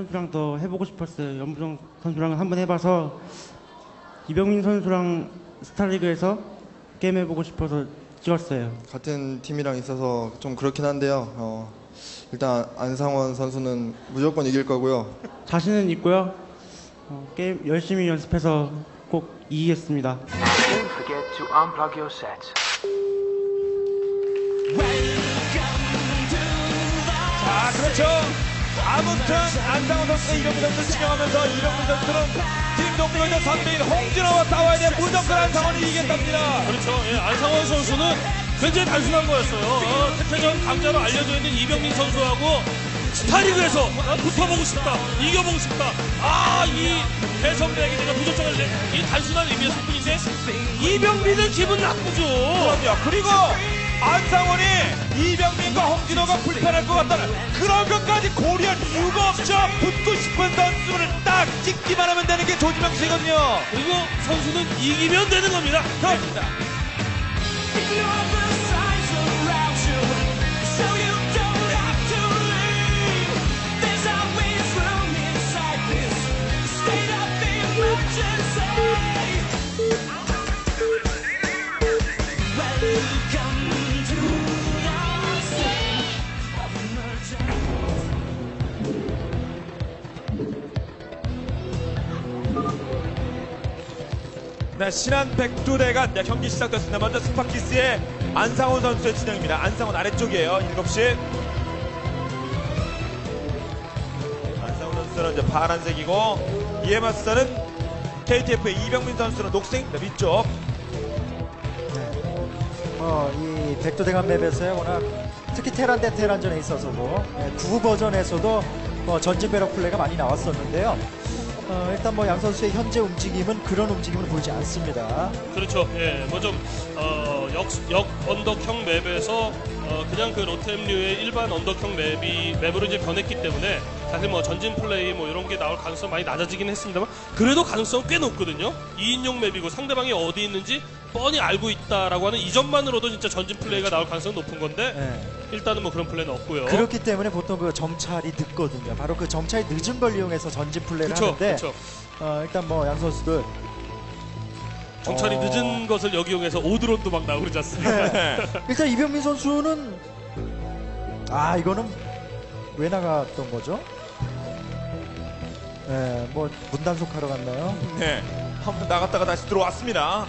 선수랑 더 해보고 싶었어요. 연부정 선수랑 한번 해봐서 이병민 선수랑 스타리그에서 게임 해보고 싶어서 찍었어요. 같은 팀이랑 있어서 좀 그렇긴 한데요. 어, 일단 안상원 선수는 무조건 이길 거고요. 자신은 있고요. 어, 게임 열심히 연습해서 꼭 이기겠습니다. Don't forget to unplug your set. 자, 그렇죠. 아무튼 안상훈 선수가 이병민 선수를 지명하면서 이병민 선수는 팀 동료인 선배인 홍진호와 싸워야 돼 무조건 안상훈이 이기겠답니다. 그렇죠. 예, 안상원 선수는 굉장히 단순한 거였어요. 어, 태태전 강자로 알려져 있는 이병민 선수하고 스타리그에서 어, 붙어보고 싶다, 이겨보고 싶다. 아, 이 대선배에게 제가 무조건을 내, 이 단순한 의미였을 뿐인데 이병민은 기분 나쁘죠. 그럼요. 그리고 안상훈이 이병민과 홍진호가 불편할 것 같다는 그런 것까지 고려할 이유가 없죠. 붙고 싶은 선수를 딱 찍기만 하면 되는 게 조지명 씨거든요. 그리고 선수는 이기면 되는 겁니다. 그렇습니다. 네, 신한 백두대간 네, 경기 시작됐습니다. 먼저 스파키즈의 안상원 선수의 진영입니다. 안상원 아래쪽이에요. 7시. 안상원 선수는 이제 파란색이고 이에 맞서는 KTF의 이병민 선수는 녹색 네, 위쪽. 어, 이 백두대간 map에서요 워낙 특히 테란 대 테란전에 있어서도 예, 구 버전에서도 뭐 전진 barrack 플레이가 많이 나왔었는데요. 어, 일단 뭐 양 선수의 현재 움직임은 그런 움직임을 보이지 않습니다. 그렇죠. 예, 뭐 좀, 어, 역, 역 언덕형 맵에서, 어, 그냥 그 로템류의 일반 언덕형 맵이, 맵으로 이제 변했기 때문에, 사실 뭐 전진 플레이 뭐 이런 게 나올 가능성 많이 낮아지긴 했습니다만, 그래도 가능성 꽤 높거든요. 2인용 맵이고 상대방이 어디 있는지 뻔히 알고 있다라고 하는 이 점만으로도 진짜 전진 플레이가 나올 가능성이 높은 건데, 예. 일단은 뭐 그런 플레이는 없고요. 그렇기 때문에 보통 그 정찰이 늦거든요. 바로 그 정찰이 늦은 걸 이용해서 전진 플레이를 그렇죠. 하는데 그렇죠. 어, 일단 뭐 양 선수들 정찰이 어. 늦은 것을 여기 이용해서 오드론도 막 나오고 그러지 않습니까? 네. 일단 이병민 선수는 아 이거는 왜 나갔던 거죠? 네, 뭐 문단속하러 갔나요? 네. 한번 나갔다가 다시 들어왔습니다.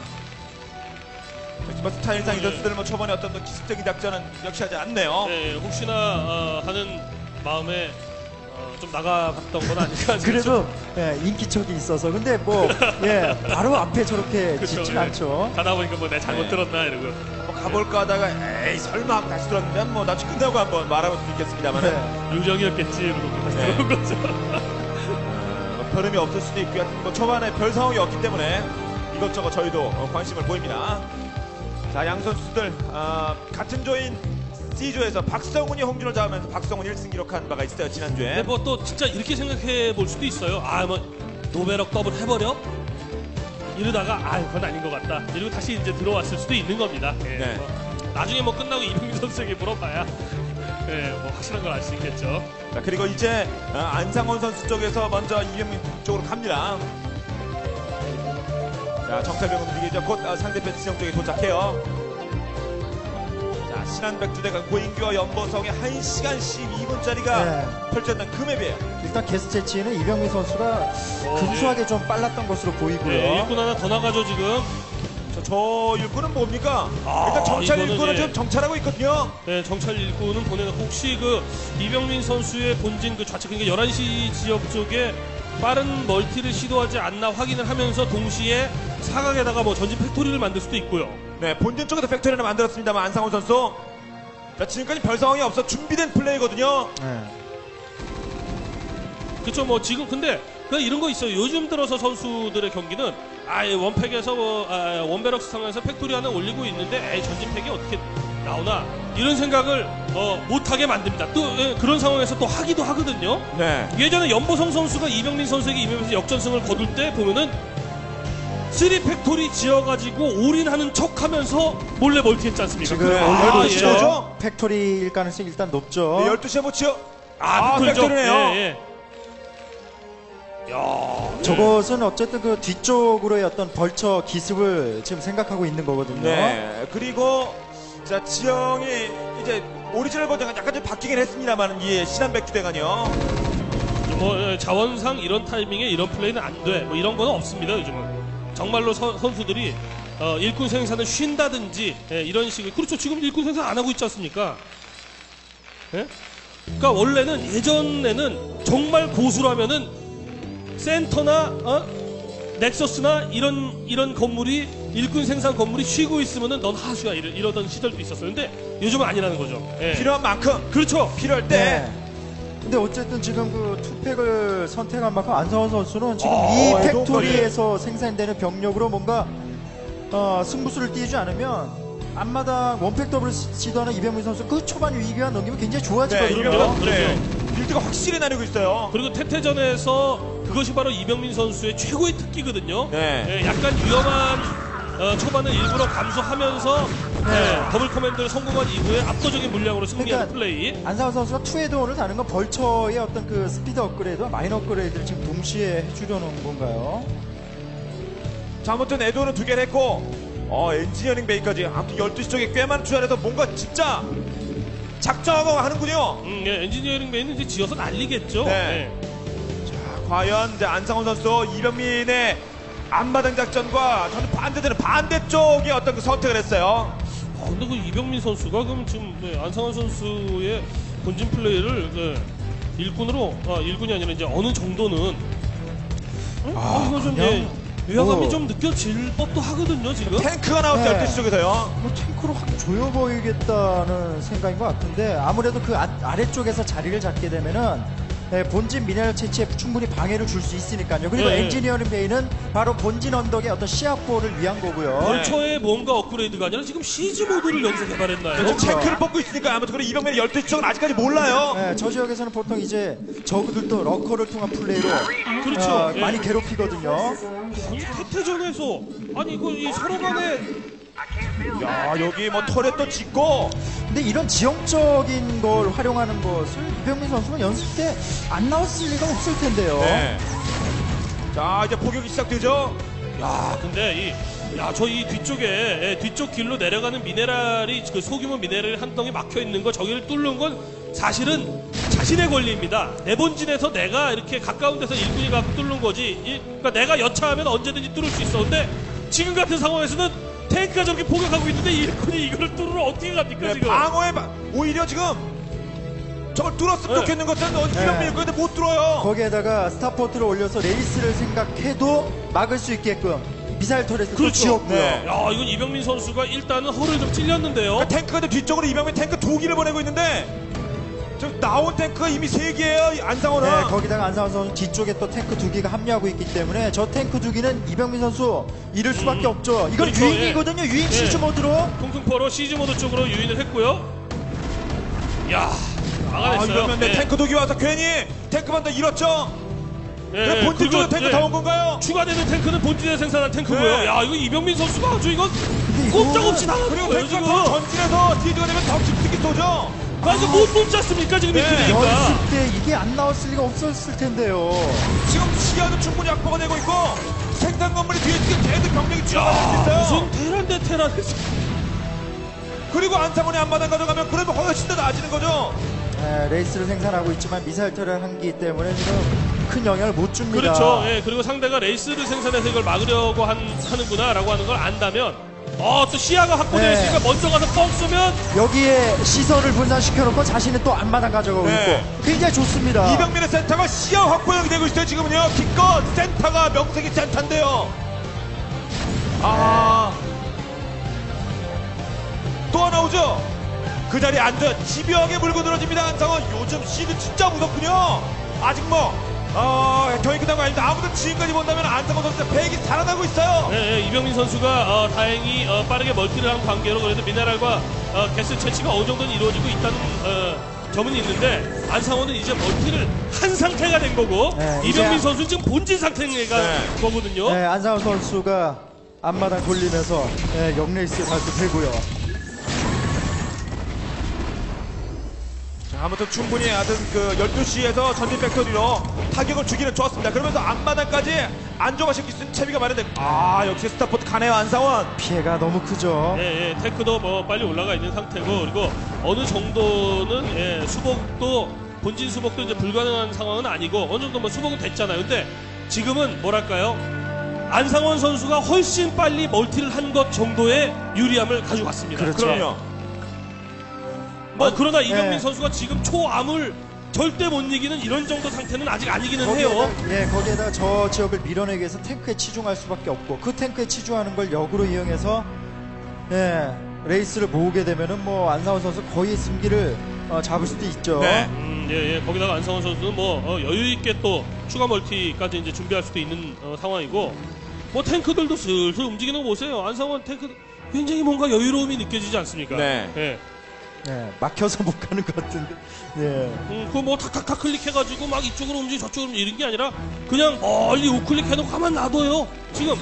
하지만 스타일상 이 선수들은 뭐 초반에 어떤 또 기습적인 작전은 역시 하지 않네요. 네, 혹시나 어, 하는 마음에 어, 좀 나가봤던 건 아닌가. 그래도 예, 인기척이 있어서 근데 뭐 예, 바로 앞에 저렇게 그쵸, 짓진 예. 않죠. 가다 보니까 뭐 내가 잘못 네. 들었나 이러고. 한번 가볼까 하다가 에이 설마 하고 다시 들었는데 뭐 나중에 끝나고 한번 말해볼 수 있겠습니다만 은 네. 요정이었겠지 이러고 다시 네. 들어온 거죠. 뭐 별음이 없을 수도 있고요. 뭐 초반에 별 상황이 없기 때문에 이것저것 저희도 어, 관심을 보입니다. 자, 양 선수들 아, 같은 조인 C조에서 박성훈이 홍준을 잡으면서 박성훈 1승 기록한 바가 있어요 지난주에. 근데 뭐 또 진짜 이렇게 생각해 볼 수도 있어요. 아 뭐 노베럭 더블 해버려? 이러다가 아 그건 아닌 것 같다. 이러고 다시 이제 들어왔을 수도 있는 겁니다. 예, 네. 뭐 나중에 뭐 끝나고 이병민 선수에게 물어봐야 예, 뭐 확실한 걸 알 수 있겠죠. 자, 그리고 이제 아, 안상원 선수 쪽에서 먼저 이경민 쪽으로 갑니다. 자, 정찰병 움직이죠. 곧 아, 상대편 지정 쪽에 도착해요. 자, 신한백두대가 고인규와 연보성의 1시간 12분짜리가 네. 펼쳤던 그 맵이에요. 일단 게스트 채치는 이병민 선수가 어, 근소하게 좀 빨랐던 것으로 보이고요. 예, 일꾼 하나 더 나가죠 지금. 저, 저 일꾼은 뭡니까? 아, 일단 정찰 이거는 일꾼은 예. 지금 정찰하고 있거든요. 네, 정찰 일꾼은 보내놓고 혹시 그 이병민 선수의 본진 그 좌측 그러니까 11시 지역 쪽에 빠른 멀티를 시도하지 않나 확인을 하면서 동시에 사각에다가 뭐 전진 factory를 만들 수도 있고요. 네, 본진 쪽에도 factory를 만들었습니다만 안상원 선수. 자, 지금까지 별 상황이 없어 준비된 플레이거든요. 네. 그렇죠. 뭐 지금 근데 그 이런 거 있어요. 요즘 들어서 선수들의 경기는 아예 원팩에서 뭐 아, one barracks 상에서 factory 하나 올리고 있는데 에이 전진 팩이 어떻게 나오나 이런 생각을 어, 못하게 만듭니다. 또 예, 그런 상황에서 또 하기도 하거든요. 네. 예전에 염보성 선수가 이병민 선수에게 이면서 역전승을 거둘 때 보면은 three factory 지어가지고 올인하는 척하면서 몰래 멀티했지 않습니까? 지금 아, 올리고 예. factory일 가능성이 일단 높죠. 네, 12시에 못 치요. 아, factory죠. factory네요. 예, 예. 야, 저것은 어쨌든 그 뒤쪽으로의 어떤 vulture 기습을 지금 생각하고 있는 거거든요. 네. 그리고 자 지형이 이제 오리지널 버전과 약간 좀 바뀌긴 했습니다만 이 신한 백두대간요. 뭐 예, 자원상 이런 타이밍에 이런 플레이는 안 돼. 뭐 이런 거는 없습니다 요즘은. 정말로 선, 선수들이 어, 일꾼 생산을 쉰다든지 예, 이런 식의 그렇죠. 지금 일꾼 생산 안 하고 있지 않습니까? 예? 그러니까 원래는 예전에는 정말 고수라면은 센터나 어? 넥서스나 이런 이런 건물이 일꾼 생산 건물이 쉬고 있으면은 넌 하수야 이러, 이러던 시절도 있었었는데 요즘은 아니라는 거죠. 예. 필요한 만큼 그렇죠. 필요할 때 네. 근데 어쨌든 지금 그 투팩을 선택한 만큼 안상원 선수는 지금 어, 이 애동거리. factory에서 생산되는 병력으로 뭔가 어, 승부수를 띄지 않으면 앞마당 원팩 더블 시도하는 이병민 선수 그 초반 위기가 넘기면 굉장히 네, 좋아지거든요. 이병민 그럼요. 네. 빌드가 확실히 나뉘고 있어요. 그리고 태태전에서 그것이 바로 이병민 선수의 최고의 특기거든요. 네. 예, 약간 위험한 어, 초반을 일부러 감수하면서 예, double command를 성공한 이후에 압도적인 물량으로 승리하는 그러니까 플레이. 안상원 선수가 two add-on을 다는 건 벌처의 어떤 그 스피드 업그레이드와 mine 업그레이드를 지금 동시에 해주려는 건가요? 자, 아무튼 add-on은 두 개를 했고, 어, engineering bay까지 아무튼 12시 쪽에 꽤 많은 투자를 해서 뭔가 진짜 작정하고 하는군요. 음, 예, engineering bay는 이제 지어서 날리겠죠. 네. 예. 과연 이제 안상원 선수 이병민의 앞마당 작전과 저는 반대되는 반대쪽의 어떤 그 선택을 했어요. 아, 근데 그 이병민 선수가 그럼 지금 네, 안상환 선수의 본진 플레이를 네, 일꾼으로 아, 일꾼이 아니라 이제 어느 정도는 아, 이거 좀 그냥 예, 위화감이 뭐- 좀 느껴질 법도 하거든요 지금. 탱크가 나왔죠, 네. 12시 쪽에서요. 뭐 탱크로 확 조여 보이겠다는 생각인 것 같은데 아무래도 그 아, 아래쪽에서 자리를 잡게 되면은 네, 본진 미네랄 채취에 충분히 방해를 줄 수 있으니까요. 그리고 네. engineering bay는 바로 본진 언덕의 어떤 시야 확보를 위한 거고요. 벌처의 뭔가 업그레이드가 아니라 지금 siege mode를 여기서 개발했나요? 지금 탱크를 뽑고 있으니까 아무튼 그래 이병민의 12시 쪽은 아직까지 몰라요. 네, 저 지역에서는 보통 이제 저그들도 lurker를 통한 플레이로 그렇죠. 어, 예. 많이 괴롭히거든요. 아니, 태태전에서 아니 이거 이 서로 간에 야, 여기 뭐 turret 또 짓고, 근데 이런 지형적인 걸 활용하는 것을 이병민 선수는 연습 때 안 나왔을 리가 없을 텐데요. 네. 자, 이제 포격이 시작되죠. 야 근데 이 야 저 이 뒤쪽에 예, 뒤쪽 길로 내려가는 미네랄이 그 소규모 미네랄이 한 덩이 막혀 있는 거 저기를 뚫는 건 사실은 자신의 권리입니다. 내 본진에서 내가 이렇게 가까운 데서 일꾼이 갖고 뚫는 거지. 이- 그러니까 내가 여차하면 언제든지 뚫을 수 있어. 근데 지금 같은 상황에서는 탱크가 저렇게 포격하고 있는데 일꾼이 이거를 뚫으러 어떻게 갑니까 네, 지금? 방어에 바- 오히려 지금 저걸 뚫었으면 네. 좋겠는 것은 어, 이병민이 근데 못 뚫어요. 거기에다가 starport를 올려서 wraith를 생각해도 막을 수 있게끔 missile turret을 또 그렇죠. 지었고요. 네. 야 이건 이병민 선수가 일단은 허를 좀 찔렸는데요. 그러니까 탱크가 이제 뒤쪽으로 이병민 탱크 두 기를 보내고 있는데 저 나온 탱크가 이미 세 개예요. 이 안상원은. 네, 거기다가 안상원 선수 뒤쪽에 또 탱크 두 개가 합류하고 있기 때문에 저 탱크 두 개는 이병민 선수 잃을 수밖에 없죠. 이건 그렇죠, 유인이거든요. 유인 예. siege mode로. 콩콩퍼로 siege mode 쪽으로 유인을 했고요. 야 아, 막아냈어요. 이러면 내 네. 탱크 두개 와서 괜히 탱크만 더 잃었죠. 예, 네, 본진 쪽으로 그리고, 탱크 예, 다온 건가요? 추가되는 탱크는 본진에 생산한 탱크고요. 네. 야 이거 이병민 선수가 아주 이건 이거- 꼼짝없이 당하는 그리고 거예요 탱크가 지금. 더 전진해서 siege가 되면 더 깊숙이 쏘죠. 아 이거 못 뽑지 않습니까 지금 네. 이렇게 되니까. 연습 때 이게 안 나왔을 리가 없었을 텐데요. 지금 시야도 충분히 확보가 되고 있고 생산 건물이 뒤에 지금 계속 병력이 야, 있어요. 무슨 테란 대 테란. 그리고 안상원이 앞마당 가져가면 그래도 훨씬 더 나아지는 거죠. 네, 레이스를 생산하고 있지만 미사일 터렛 한기 때문에 지금 큰 영향을 못 줍니다. 그렇죠. 예, 그리고 상대가 레이스를 생산해서 이걸 막으려고 한, 하는구나라고 하는 걸 안다면 어, 또 시야가 확보되어 네. 있으니까 먼저 가서 뻥 쏘면 여기에 시선을 분산시켜놓고 자신은 또 앞마당 가져가고 네. 있고 굉장히 좋습니다. 이병민의 센터가 시야 확보형이 되고 있어요 지금은요 기껏 센터가 명색이 센터인데요 아. 아또 하나 오죠 그 자리에 앉아 집요하게 물고 늘어집니다 안상원 요즘 시드 진짜 무섭군요 아직 뭐 어, 경기 거 아닌데 아무도 지금까지 본다면 안상원 선수의 백이 살아나고 있어요 네, 예, 이병민 선수가 어, 다행히 어, 빠르게 멀티를 한 관계로 그래도 미네랄과 어, 가스 채취가 어느 정도는 이루어지고 있다는 어, 점은 있는데 안상원은 이제 멀티를 한 상태가 된 거고 네, 이병민 이제- 선수는 지금 본진 상태가 네. 거거든요. 네, 안상원 선수가 앞마당 돌리면서 네, 역wraith 발도 되고요. 아무튼 충분히 하여튼 그 12시에서 전진 factory로 타격을 주기는 좋았습니다. 그러면서 앞마당까지 안정화시킬 수 있는 채비가 마련돼. 아, 역시 starport 가네요, 안상원. 피해가 너무 크죠. 예, 예, 테크도 뭐 빨리 올라가 있는 상태고 그리고 어느 정도는 예, 수복도 본진 수복도 이제 불가능한 상황은 아니고 어느 정도 뭐 수복은 됐잖아요. 근데 지금은 뭐랄까요? 안상원 선수가 훨씬 빨리 멀티를 한 것 정도의 유리함을 가져갔습니다. 그렇죠. 그럼요. 뭐 그러나 이병민 예. 선수가 지금 초암을 절대 못 이기는 이런 정도 상태는 아직 아니기는 해요. 거기에다, 예, 거기에다 저 지역을 밀어내기 위해서 탱크에 치중할 수밖에 없고 그 탱크에 치중하는 걸 역으로 이용해서 예, 레이스를 모으게 되면은 뭐 안상원 선수 거의 승기를 어, 잡을 수도 있죠. 네. 음, 예, 예. 거기다가 안상원 선수는 뭐 어, 여유 있게 또 추가 멀티까지 이제 준비할 수도 있는 어, 상황이고 뭐 탱크들도 슬슬 움직이는 거 보세요. 안상원 탱크 굉장히 뭔가 여유로움이 느껴지지 않습니까? 네. 예. 예, 막혀서 못 가는 것 같은데. 예. 음, 그뭐 탁탁탁 클릭해가지고 막 이쪽으로 움직이고 저쪽으로 움직이고 이런 게 아니라 그냥 멀리 우클릭 해놓고 가만 놔둬요. 지금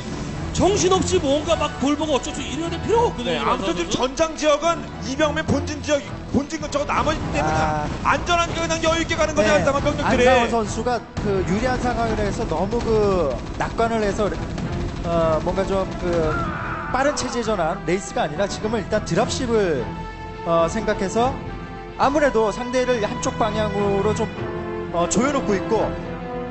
정신없이 뭔가 막 돌보고 어쩌고 이래야 될 필요 없거든요. 네, 아무튼 지금 전장 지역은 이병민 본진 지역, 본진 근처가 나머지 때문에 아. 안전한 게 그냥 여유 있게 가는 거죠, 네, 안상원 병력들이. 안상원 선수가 그 유리한 상황을 해서 너무 그 낙관을 해서 어, 뭔가 좀 그 빠른 체제 전환 wraith가 아니라 지금은 일단 dropship을 어, 생각해서 아무래도 상대를 한쪽 방향으로 좀 어, 조여놓고 있고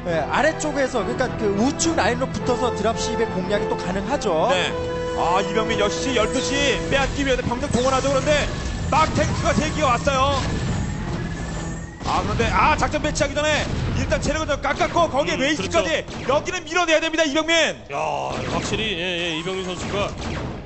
예, 아래쪽에서 그러니까 그 우측 라인으로 붙어서 드랍십의 공략이 또 가능하죠. 네. 아, 이병민 역시 12시 빼앗기 위해 병력 동원하죠. 그런데 막 탱크가 3개가 왔어요. 아, 그런데 아, 작전 배치하기 전에 일단 체력을 좀 깎았고 거기에 음, 레이스까지 여기는 밀어내야 됩니다, 이병민. 야, 확실히 예, 예, 이병민 선수가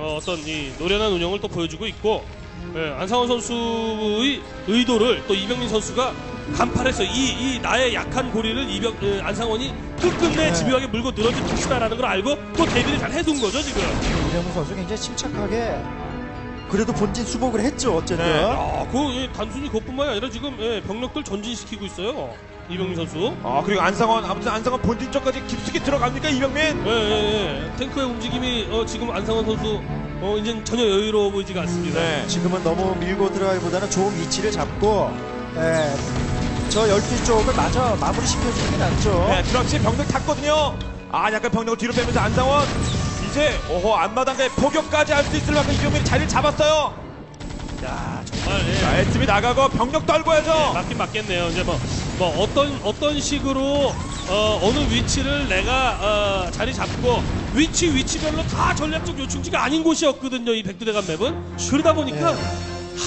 어, 떤이 노련한 운영을 또 보여주고 있고 예, 안상원 선수의 의도를 또 이병민 선수가 간파해서 이, 이 나의 약한 고리를 이병 예, 안상원이 끝끝내 네. 집요하게 물고 늘어질 것이다라는 걸 알고 또 대비를 잘 해둔 거죠 지금. 이병민 선수 굉장히 침착하게 그래도 본진 수복을 했죠 어쨌든. 네. 아, 그 예, 단순히 그것뿐만이 아니라 지금 예, 병력들 전진시키고 있어요 이병민 선수. 아, 그리고 안상원, 아무튼 안상원 본진 쪽까지 깊숙이 들어갑니까, 이병민? 예, 예, 예. 탱크의 움직임이 어, 지금 안상원 선수 어, 이제 전혀 여유로워 보이지가 않습니다. 네. 지금은 너무 밀고 들어가기보다는 좋은 위치를 잡고 예, 저 12 쪽을 마저 마무리 시켜주는 게 낫죠. 네, 드랍시 병력 탔거든요. 아, 약간 병력을 뒤로 빼면서 안상원. 이제, 오호, 앞마당에 포격까지 할 수 있을 만큼 이병민이 자리를 잡았어요. 야 정말 예. 자, SB 나가고 병력 떨궈야죠. 맞긴 맞겠네요. 이제 뭐, 뭐 어떤 어떤 식으로 어, 어느 위치를 내가 어, 자리 잡고 위치 위치별로 다 전략적 요충지가 아닌 곳이었거든요. 이 백두대간 맵은 그러다 보니까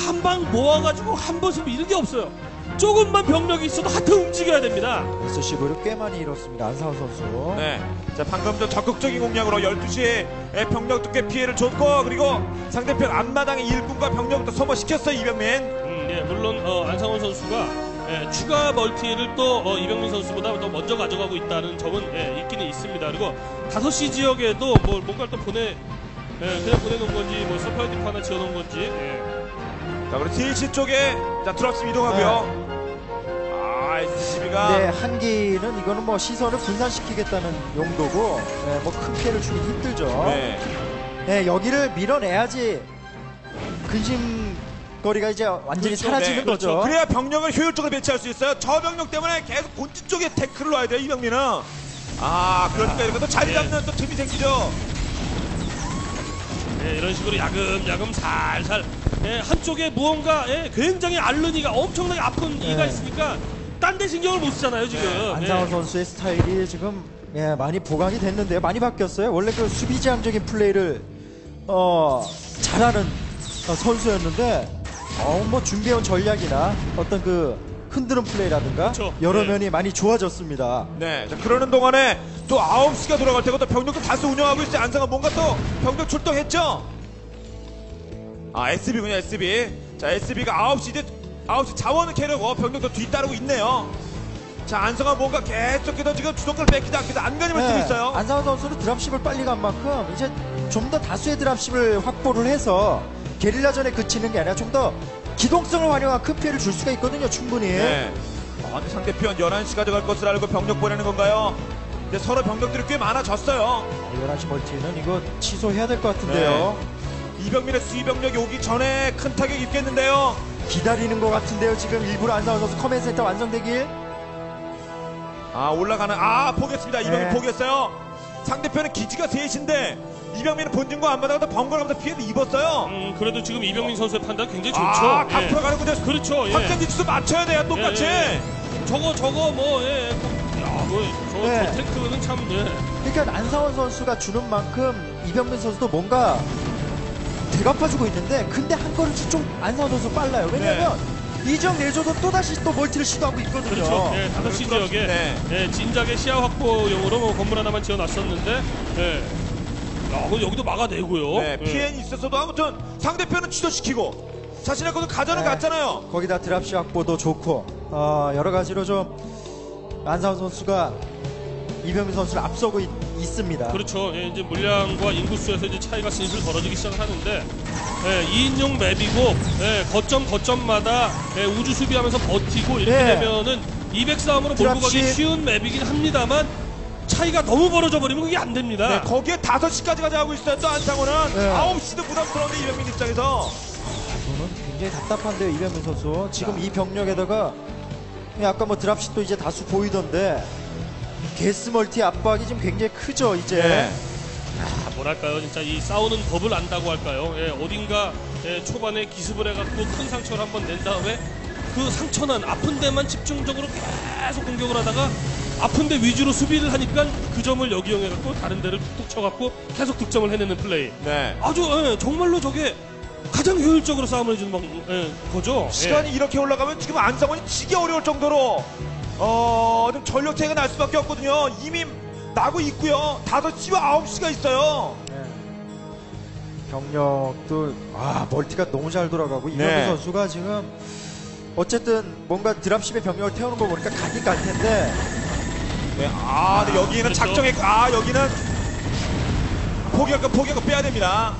한 방 모아가지고 한 번씩 미는 게 없어요. 조금만 병력이 있어도 하트 움직여야 됩니다. SCV를 꽤 많이 잃었습니다. 안상원 선수. 네. 자, 방금 전 적극적인 공략으로 12시에 병력도 꽤 피해를 줬고, 그리고 상대편 앞마당의 일꾼과 병력도 소모시켰어요, 이병민. 음, 예, 물론 어, 안상원 선수가 예, 추가 멀티를 또 어, 이병민 선수보다 더 먼저 가져가고 있다는 점은 예, 있기는 있습니다. 그리고 5시 지역에도 뭐 뭔가를 또 보내 예, 그냥 보내놓은 건지 뭐 서파이 디프 하나 지어놓은 건지 예. 자, 그리고 TLC 쪽에, 자, 드랍스 이동하고요. 아, SCB가. 네, 한기는 이거는 뭐 시선을 분산시키겠다는 용도고, 네, 뭐큰 피해를 주긴 힘들죠. 네. 네, 여기를 밀어내야지 근심 거리가 이제 완전히 그렇죠. 사라지는 네, 거죠. 그래야 병력을 효율적으로 배치할 수 있어요. 저 병력 때문에 계속 본진 쪽에 태클을 놔야 돼요, 이병민은. 아, 그러니까 이렇게 또 자리 예. 잡는 또 틈이 생기죠. 예, 이런 식으로 야금야금 살살 예, 한쪽에 무언가 예, 굉장히 앓는이가 엄청나게 아픈 이가 네. 있으니까 딴 데 신경을 못 쓰잖아요 지금 네, 예. 안상원 선수의 스타일이 지금 예, 많이 보강이 됐는데요. 많이 바뀌었어요. 원래 그 수비지향적인 플레이를 어, 잘하는 어, 선수였는데 어, 뭐 준비해온 전략이나 어떤 그 흔드는 플레이라든가 그렇죠. 여러 네. 면이 많이 좋아졌습니다. 네, 자, 그러는 동안에 또 9시가 돌아갈 테고 또 병력도 다수 운영하고 있어요. 안상은 뭔가 또 병력 출동했죠? 아, SB군요, SB. 자, SB가 9시 이제 9시 자원을 캐려고 병력도 뒤따르고 있네요. 자, 안성아 뭔가 계속해서 지금 주동권을 뺏기지 않게 안간힘을 쓰고 있어요. 네, 안상원 선수는 드랍십을 빨리 간 만큼 이제 좀 더 다수의 드랍십을 확보를 해서 게릴라전에 그치는 게 아니라 좀 더 기동성을 활용한 큰 피해를 줄 수가 있거든요, 충분히. 네. 아, 근데 상대편 11시 가져갈 것을 알고 병력 보내는 건가요? 이제 서로 병력들이 꽤 많아졌어요. 11시 멀티는 이거 취소해야 될 것 같은데요. 이병민의 수비 병력이 오기 전에 큰 타격 입겠는데요. 기다리는 것 같은데요. 지금 일부러 안상원 선수 command center 완성되길. 아 올라가는 아 포기했습니다. 이병민 네. 포기했어요. 상대편은 기지가 셋인데 이병민은 본진과 안 받아가다 번갈아가면서 피해를 입었어요. 음, 그래도 지금 이병민 선수의 판단 굉장히 좋죠. 아 예. 각프로 가는 군데 그렇죠. 예. 확장 기지도 맞춰야 돼요 똑같이. 예, 예. 저거 저거 뭐 예. 야, 뭐, 저, 네. 저 탱크는 참 예. 그러니까 안상원 선수가 주는 만큼 이병민 선수도 뭔가 되갚아주고 있는데 근데 한 걸음씩 좀 안상원 선수 빨라요. 왜냐면 이점 내줘도 또다시 또 멀티를 시도하고 있거든요. 그렇죠. 예, 다섯 시 지역에 네. 예, 진작에 시야 확보용으로 뭐 건물 하나만 지어놨었는데 예. 야, 그 여기도 막아내고요. 네, 예. 피해는 있었어도 아무튼 상대편은 취소시키고 자신의 것을 가져는 네. 갔잖아요. 거기다 드랍시 확보도 좋고 어, 여러 가지로 좀 안상원 선수가 이병민 선수를 앞서고 있, 습니다 그렇죠. 예, 이제 물량과 인구수에서 이제 차이가 슬슬 벌어지기 시작을 하는데 예, 2인용 맵이고 예, 거점 거점마다 예, 우주 수비하면서 버티고 이렇게 네. 되면은 200 싸움으로 몰고 가기 드랍십. 쉬운 맵이긴 합니다만 차이가 너무 벌어져 버리면 그게 안 됩니다. 네, 거기에 5시까지 가져가고 있어요. 또 안상호는 네. 9시도 부담스러운데 이병민 입장에서 저는 굉장히 답답한데요 이병민 선수 지금 이 병력에다가 아까 뭐 드랍십도 이제 다수 보이던데 게스 멀티 압박이 지금 굉장히 크죠 이제 네. 아, 뭐랄까요, 진짜 이 싸우는 법을 안다고 할까요? 예, 어딘가 예, 초반에 기습을 해갖고 큰 상처를 한번 낸 다음에 그 상처난 아픈 데만 집중적으로 계속 공격을 하다가 아픈 데 위주로 수비를 하니까 그 점을 역이용해갖고 다른 데를 툭툭 쳐갖고 계속 득점을 해내는 플레이. 네. 아주 예, 정말로 저게 가장 효율적으로 싸움을 해주는 방, 예, 거죠. 시간이 이렇게 올라가면 지금 안상원이 치기 어려울 정도로 어, 좀 전력 차이가 날 수밖에 없거든요. 이미 나고 있고요. 5시와 9시가 있어요. 네. 병력도 아 멀티가 너무 잘 돌아가고 이병민 네. 선수가 지금 어쨌든 뭔가 드랍십의 병력을 태우는 거 보니까 가긴 갈 텐데 네. 아, 근데 여기는 그렇죠. 작정에 아, 여기는 포기할까 포기할까 빼야 됩니다.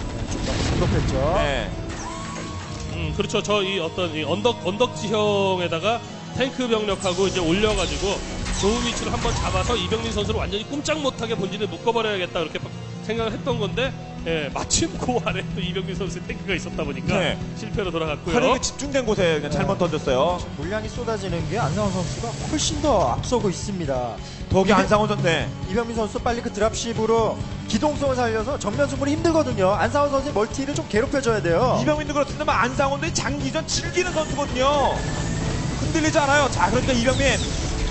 급했죠 네. 음, 그렇죠. 저 이 어떤 이 언덕 언덕 지형에다가 탱크 병력하고 이제 올려가지고 좋은 위치를 한번 잡아서 이병민 선수를 완전히 꼼짝 못하게 본진에 묶어버려야겠다 그렇게 생각을 했던 건데 예, 마침 그 아래 또 이병민 선수의 탱크가 있었다 보니까 네. 실패로 돌아갔고요. 화력이 집중된 곳에 그냥 잘못 던졌어요. 물량이 쏟아지는 게 안상원 선수가 훨씬 더 앞서고 있습니다 거기 안상원 전 네. 이병민 선수 빨리 그 드랍십으로 기동성을 살려서 전면 승부는 힘들거든요 안상원 선수의 멀티를 좀 괴롭혀줘야 돼요 이병민도 그렇습니다만 안상원도 이 장기전 즐기는 선수거든요. 흔들리지 않아요. 자, 그러니까 이병민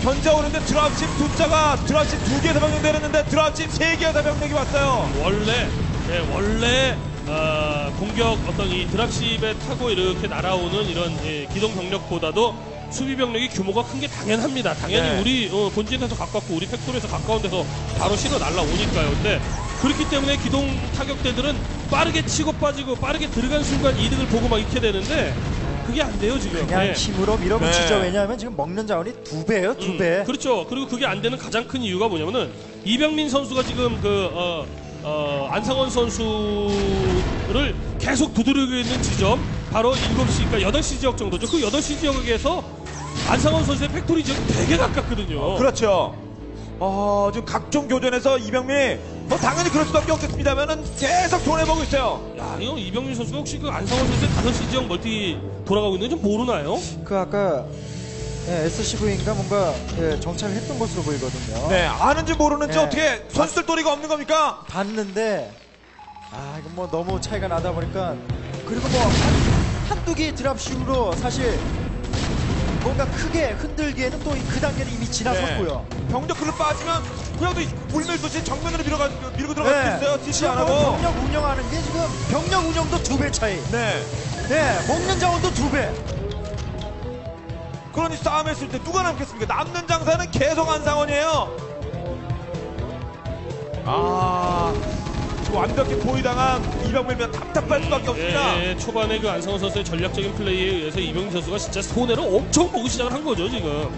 현재 오는데 드랍십 숫자가 드랍십 두 개에서 병력되는데 드랍십 세 개에서 병력이 왔어요. 원래 예, 원래 아, 공격 어떤 이 dropship에 타고 이렇게 날아오는 이런 예, 기동 병력보다도 수비 병력이 규모가 큰 게 당연합니다. 당연히 네. 우리 어, 본진에서 가깝고 우리 팩토리에서 가까운 데서 바로 실어 날라오니까요. 근데 그렇기 때문에 기동 타격대들은 빠르게 치고 빠지고 빠르게 들어간 순간 이득을 보고 막 익게 되는데 그게 안 돼요 지금. 그냥 예. 힘으로 밀어붙이죠 네. 왜냐하면 지금 먹는 자원이 두 배예요 음, 두배 그렇죠. 그리고 그게 안 되는 가장 큰 이유가 뭐냐면은 이병민 선수가 지금 그 어, 어, 안상원 선수를 계속 두드리고 있는 지점 바로 7시, 그러니까 8시 지역 정도죠. 그 8시 지역에서 안상원 선수의 factory 지역이 되게 가깝거든요. 그렇죠. 어, 지금 각종 교전에서 이병민 뭐 당연히 그럴 수밖에 없겠습니다만은 계속 손해보고 있어요. 야, 이거 이병민 선수가 혹시 그 안상원 선수의 5시 지역 multi 돌아가고 있는 건 좀 모르나요? 그 아까 예, SCV인가 뭔가 예, 정찰을 했던 것으로 보이거든요 네, 아는지 모르는지 네. 어떻게 선수들 도리가 없는 겁니까? 봤는데 아 이거 뭐 너무 차이가 나다 보니까 그리고 뭐 한, 한두 개의 드랍식으로 사실 뭔가 크게 흔들기에는 또 그 단계는 이미 지나섰고요 네. 병력 글로 빠지면 그냥 또 물밀듯이 정면으로 밀어가, 밀고 들어갈 수 있어요. 안뭐 하고. 병력 운영하는 게 지금 병력 운영도 두 배 차이 네. 네 먹는 자원도 두 배 그러니 싸움했을 때 누가 남겠습니까? 남는 장사는 계속 안상원이에요. 아, 완벽히 보이당한 이병민면 답답할 수밖에 없습니다. 예, 예, 초반에 그 안상원 선수의 전략적인 플레이에 의해서 이병민 선수가 진짜 손해를 엄청 보기 시작을 한 거죠, 지금.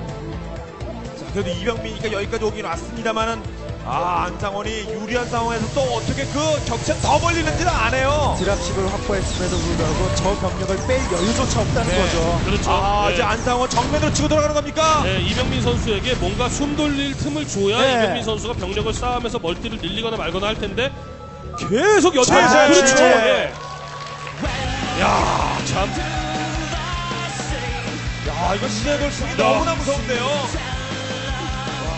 자, 그래도 이병민이니까 여기까지 오긴 왔습니다만은 아, 안상원이 유리한 상황에서 또 어떻게 그 격차 더 벌리는지는 안 해요. 드랍식을 확보했음에도 불구하고 저 병력을 뺄 여유조차 없다는 네. 거죠 그렇죠. 아, 예. 이제 안상원 정면으로 치고 들어가는 겁니까? 네, 이병민 선수에게 뭔가 숨 돌릴 틈을 줘야 네. 이병민 선수가 병력을 쌓으면서 멀티를 늘리거나 말거나 할 텐데 계속 여차에서 자, 그렇죠. 네. 예. 야, 참. 아, 이거 시대 돌풍이 너무나 무서운데요.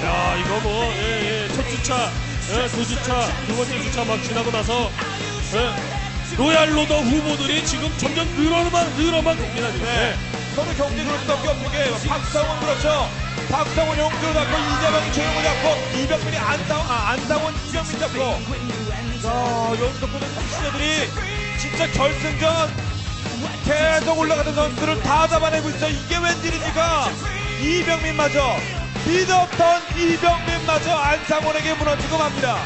야 이거 뭐 예, 예, 첫 주차, 예, 두 주차, 두 번째 주차 막 지나고 나서 예, 로얄 로더 후보들이 지금 점점 늘어만 늘어만 됩니다 지금. 네. 서로 경쟁 그럴 수밖에 없는 게 박상원 그렇죠. 박상원 용주로 잡고 이재명이 조용을 잡고 이병민이 안상 아, 안상원 이병민 잡고. 자 연속되는 시대들이 진짜 결승전 계속 올라가던 선수들을 다 잡아내고 있어 이게 웬일입니까 이병민마저 믿었던 이병민마저 안상원에게 무너지고 맙니다